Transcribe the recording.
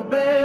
obey.